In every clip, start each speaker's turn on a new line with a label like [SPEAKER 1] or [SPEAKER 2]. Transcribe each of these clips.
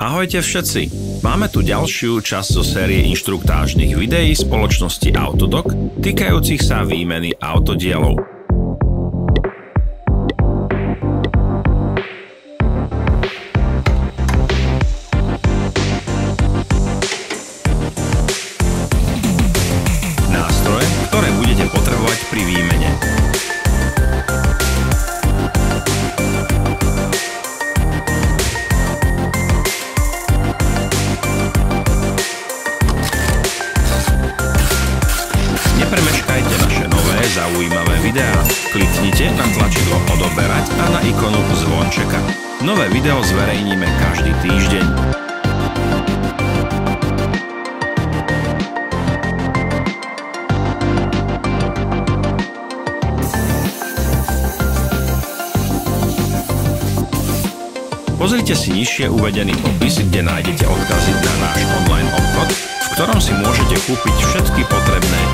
[SPEAKER 1] Ahojte všetci! Máme tu ďalšiu časť zo série inštruktážnych videí spoločnosti Autodoc týkajúcich sa výmeny autodielov. Nástroje, ktoré budete potrebovať pri výmene. Videá. Kliknite na tlačidlo odoberať a na ikonu zvončeka. Nové video zverejníme každý týždeň. Pozrite si nižšie uvedený popis, kde nájdete odkazy na náš online obchod, v ktorom si môžete kúpiť všetky potrebné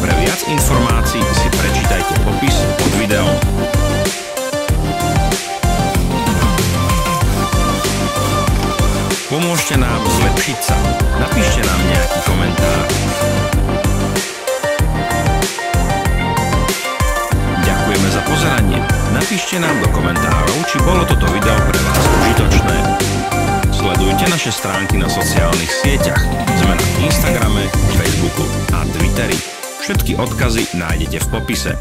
[SPEAKER 1] Pre viac informácií si prečítajte popis pod videom. Pomôžte nám zlepšiť sa. Napíšte nám nejaký komentár. Ďakujeme za pozeranie. Napíšte nám do komentárov, či bolo toto video pre vás užitočné. Naše stránky na sociálnych sieťach. Sme na Instagrame, Facebooku a Twitteri. Všetky odkazy nájdete v popise.